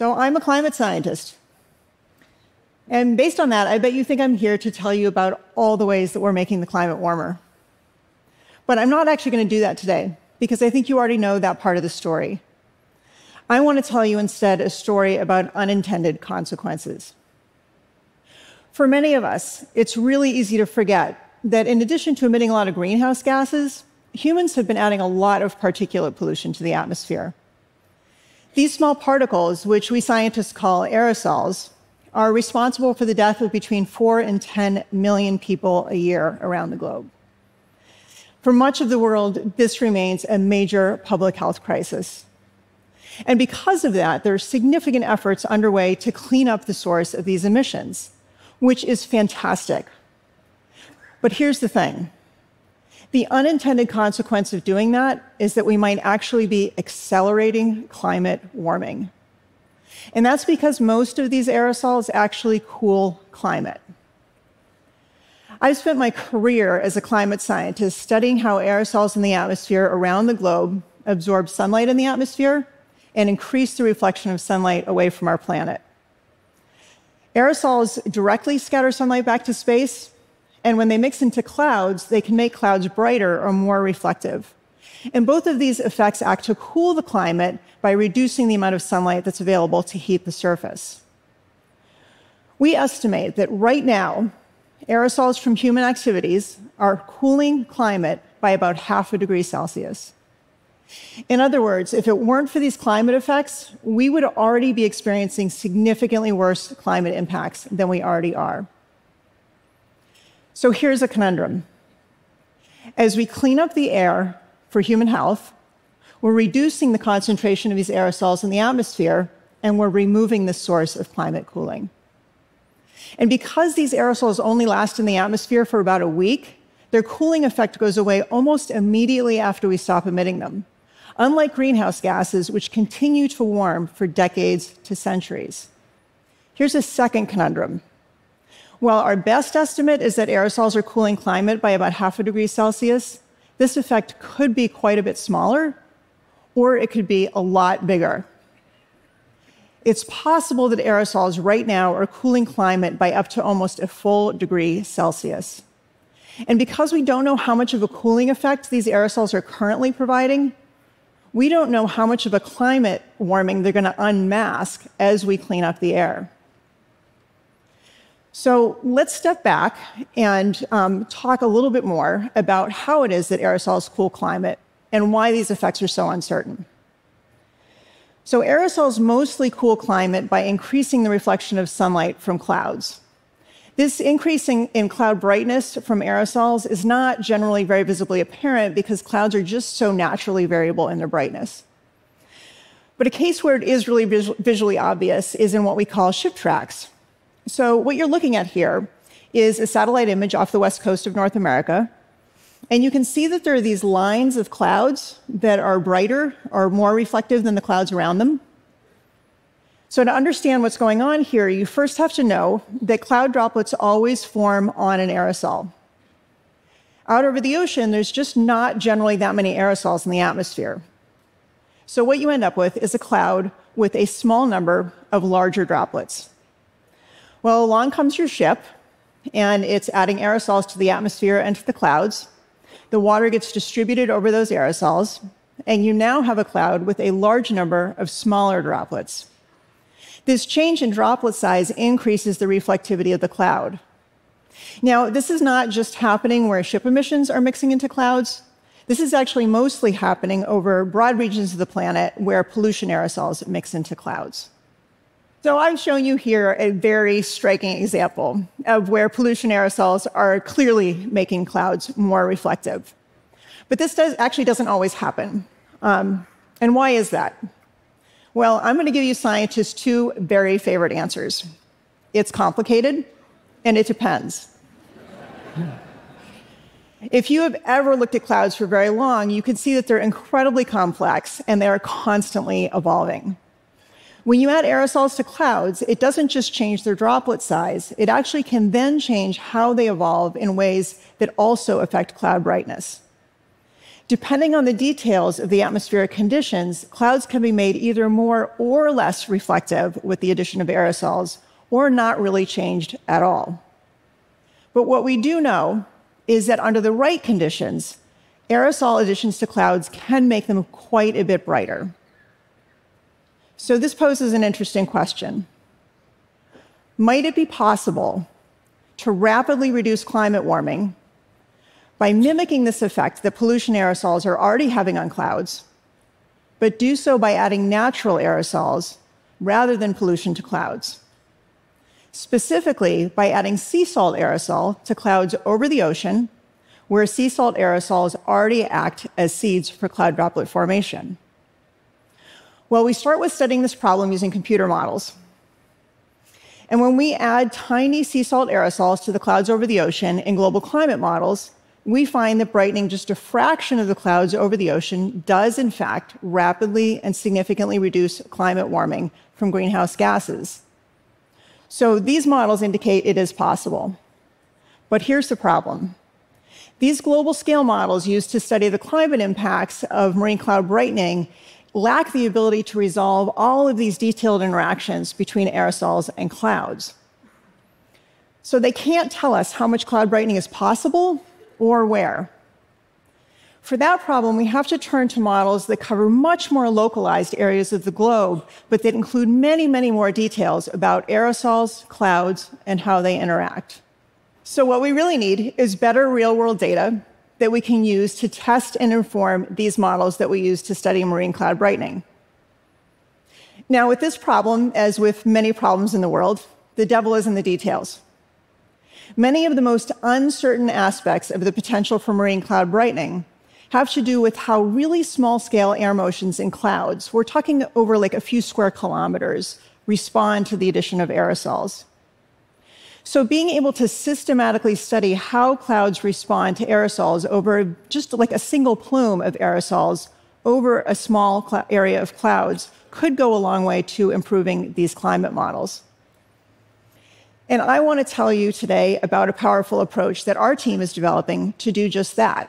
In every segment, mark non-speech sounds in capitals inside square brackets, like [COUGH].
So I'm a climate scientist. And based on that, I bet you think I'm here to tell you about all the ways that we're making the climate warmer. But I'm not actually going to do that today, because I think you already know that part of the story. I want to tell you instead a story about unintended consequences. For many of us, it's really easy to forget that in addition to emitting a lot of greenhouse gases, humans have been adding a lot of particulate pollution to the atmosphere. These small particles, which we scientists call aerosols, are responsible for the death of between 4 and 10 million people a year around the globe. For much of the world, this remains a major public health crisis. And because of that, there are significant efforts underway to clean up the source of these emissions, which is fantastic. But here's the thing the unintended consequence of doing that is that we might actually be accelerating climate warming. And that's because most of these aerosols actually cool climate. I've spent my career as a climate scientist studying how aerosols in the atmosphere around the globe absorb sunlight in the atmosphere and increase the reflection of sunlight away from our planet. Aerosols directly scatter sunlight back to space, and when they mix into clouds, they can make clouds brighter or more reflective. And both of these effects act to cool the climate by reducing the amount of sunlight that's available to heat the surface. We estimate that right now, aerosols from human activities are cooling climate by about half a degree Celsius. In other words, if it weren't for these climate effects, we would already be experiencing significantly worse climate impacts than we already are. So here's a conundrum. As we clean up the air for human health, we're reducing the concentration of these aerosols in the atmosphere, and we're removing the source of climate cooling. And because these aerosols only last in the atmosphere for about a week, their cooling effect goes away almost immediately after we stop emitting them, unlike greenhouse gases, which continue to warm for decades to centuries. Here's a second conundrum. While our best estimate is that aerosols are cooling climate by about half a degree Celsius, this effect could be quite a bit smaller, or it could be a lot bigger. It's possible that aerosols right now are cooling climate by up to almost a full degree Celsius. And because we don't know how much of a cooling effect these aerosols are currently providing, we don't know how much of a climate warming they're going to unmask as we clean up the air. So let's step back and um, talk a little bit more about how it is that aerosols cool climate and why these effects are so uncertain. So, aerosols mostly cool climate by increasing the reflection of sunlight from clouds. This increasing in cloud brightness from aerosols is not generally very visibly apparent because clouds are just so naturally variable in their brightness. But a case where it is really visually obvious is in what we call ship tracks. So, what you're looking at here is a satellite image off the west coast of North America. And you can see that there are these lines of clouds that are brighter or more reflective than the clouds around them. So, to understand what's going on here, you first have to know that cloud droplets always form on an aerosol. Out over the ocean, there's just not generally that many aerosols in the atmosphere. So, what you end up with is a cloud with a small number of larger droplets. Well, along comes your ship, and it's adding aerosols to the atmosphere and to the clouds. The water gets distributed over those aerosols, and you now have a cloud with a large number of smaller droplets. This change in droplet size increases the reflectivity of the cloud. Now, this is not just happening where ship emissions are mixing into clouds. This is actually mostly happening over broad regions of the planet where pollution aerosols mix into clouds. So I've shown you here a very striking example of where pollution aerosols are clearly making clouds more reflective. But this does, actually doesn't always happen. Um, and why is that? Well, I'm going to give you scientists two very favorite answers. It's complicated, and it depends. [LAUGHS] if you have ever looked at clouds for very long, you can see that they're incredibly complex and they are constantly evolving. When you add aerosols to clouds, it doesn't just change their droplet size, it actually can then change how they evolve in ways that also affect cloud brightness. Depending on the details of the atmospheric conditions, clouds can be made either more or less reflective with the addition of aerosols, or not really changed at all. But what we do know is that under the right conditions, aerosol additions to clouds can make them quite a bit brighter. So, this poses an interesting question. Might it be possible to rapidly reduce climate warming by mimicking this effect that pollution aerosols are already having on clouds, but do so by adding natural aerosols rather than pollution to clouds? Specifically, by adding sea salt aerosol to clouds over the ocean, where sea salt aerosols already act as seeds for cloud droplet formation. Well, we start with studying this problem using computer models. And when we add tiny sea salt aerosols to the clouds over the ocean in global climate models, we find that brightening just a fraction of the clouds over the ocean does, in fact, rapidly and significantly reduce climate warming from greenhouse gases. So these models indicate it is possible. But here's the problem. These global scale models used to study the climate impacts of marine cloud brightening lack the ability to resolve all of these detailed interactions between aerosols and clouds. So they can't tell us how much cloud brightening is possible or where. For that problem, we have to turn to models that cover much more localized areas of the globe, but that include many, many more details about aerosols, clouds, and how they interact. So, what we really need is better real world data that we can use to test and inform these models that we use to study marine cloud brightening. Now, with this problem, as with many problems in the world, the devil is in the details. Many of the most uncertain aspects of the potential for marine cloud brightening have to do with how really small scale air motions in clouds, we're talking over like a few square kilometers, respond to the addition of aerosols. So, being able to systematically study how clouds respond to aerosols over just like a single plume of aerosols over a small area of clouds could go a long way to improving these climate models. And I want to tell you today about a powerful approach that our team is developing to do just that.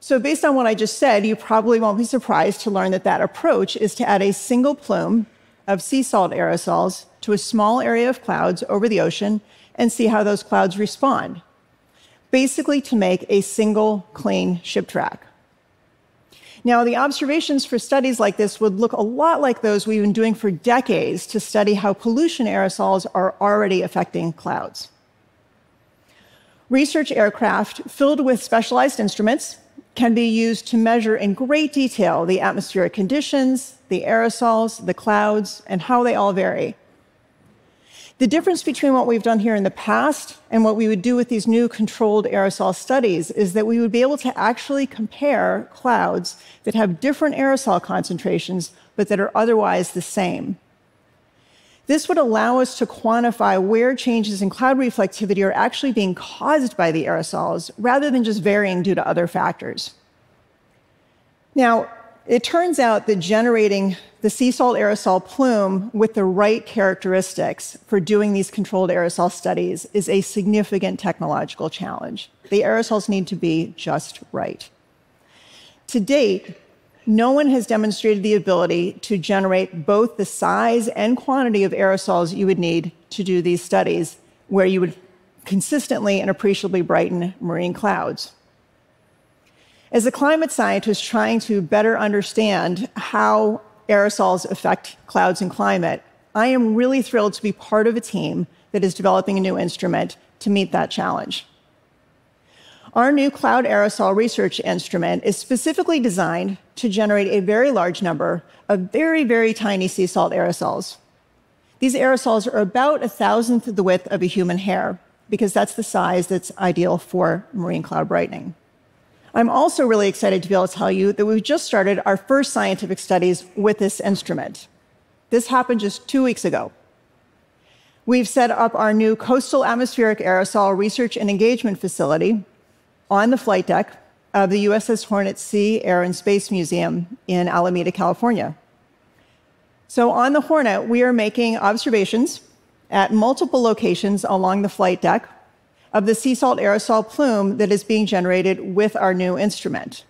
So, based on what I just said, you probably won't be surprised to learn that that approach is to add a single plume of sea salt aerosols to a small area of clouds over the ocean and see how those clouds respond. Basically, to make a single clean ship track. Now, the observations for studies like this would look a lot like those we've been doing for decades to study how pollution aerosols are already affecting clouds. Research aircraft filled with specialized instruments can be used to measure in great detail the atmospheric conditions, the aerosols, the clouds, and how they all vary. The difference between what we've done here in the past and what we would do with these new controlled aerosol studies is that we would be able to actually compare clouds that have different aerosol concentrations but that are otherwise the same. This would allow us to quantify where changes in cloud reflectivity are actually being caused by the aerosols rather than just varying due to other factors. Now, it turns out that generating the sea salt aerosol plume with the right characteristics for doing these controlled aerosol studies is a significant technological challenge. The aerosols need to be just right. To date, no one has demonstrated the ability to generate both the size and quantity of aerosols you would need to do these studies, where you would consistently and appreciably brighten marine clouds. As a climate scientist trying to better understand how aerosols affect clouds and climate, I am really thrilled to be part of a team that is developing a new instrument to meet that challenge. Our new cloud aerosol research instrument is specifically designed to generate a very large number of very, very tiny sea salt aerosols. These aerosols are about a thousandth the width of a human hair, because that's the size that's ideal for marine cloud brightening. I'm also really excited to be able to tell you that we've just started our first scientific studies with this instrument. This happened just two weeks ago. We've set up our new coastal atmospheric aerosol research and engagement facility on the flight deck of the USS Hornet Sea Air and Space Museum in Alameda, California. So, on the Hornet, we are making observations at multiple locations along the flight deck of the sea salt aerosol plume that is being generated with our new instrument.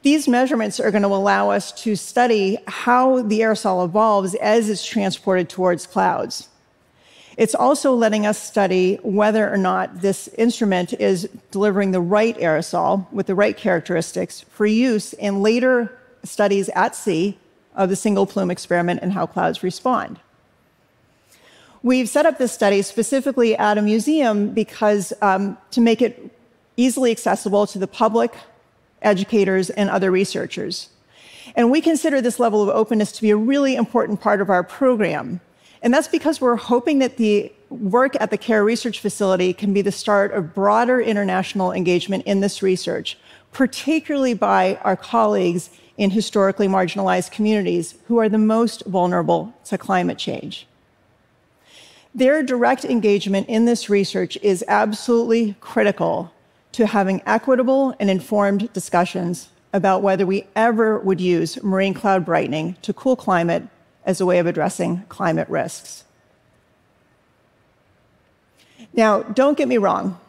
These measurements are going to allow us to study how the aerosol evolves as it's transported towards clouds. It's also letting us study whether or not this instrument is delivering the right aerosol with the right characteristics for use in later studies at sea of the single plume experiment and how clouds respond. We've set up this study specifically at a museum because um, to make it easily accessible to the public, educators, and other researchers. And we consider this level of openness to be a really important part of our program. And that's because we're hoping that the work at the CARE Research Facility can be the start of broader international engagement in this research, particularly by our colleagues in historically marginalized communities who are the most vulnerable to climate change. Their direct engagement in this research is absolutely critical to having equitable and informed discussions about whether we ever would use marine cloud brightening to cool climate as a way of addressing climate risks. Now, don't get me wrong.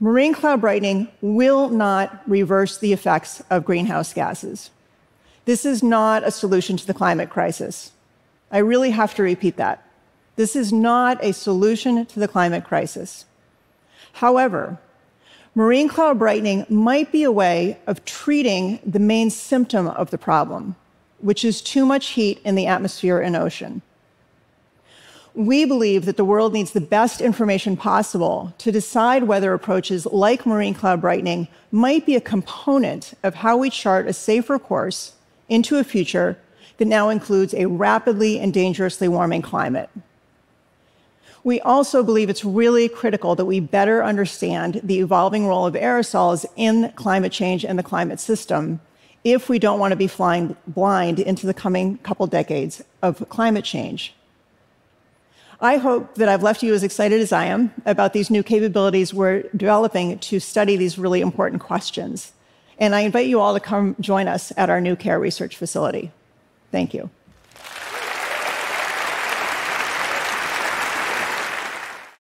Marine cloud brightening will not reverse the effects of greenhouse gases. This is not a solution to the climate crisis. I really have to repeat that. This is not a solution to the climate crisis. However, marine cloud brightening might be a way of treating the main symptom of the problem, which is too much heat in the atmosphere and ocean. We believe that the world needs the best information possible to decide whether approaches like marine cloud brightening might be a component of how we chart a safer course into a future that now includes a rapidly and dangerously warming climate. We also believe it's really critical that we better understand the evolving role of aerosols in climate change and the climate system if we don't want to be flying blind into the coming couple decades of climate change. I hope that I've left you as excited as I am about these new capabilities we're developing to study these really important questions. And I invite you all to come join us at our new CARE research facility. Thank you.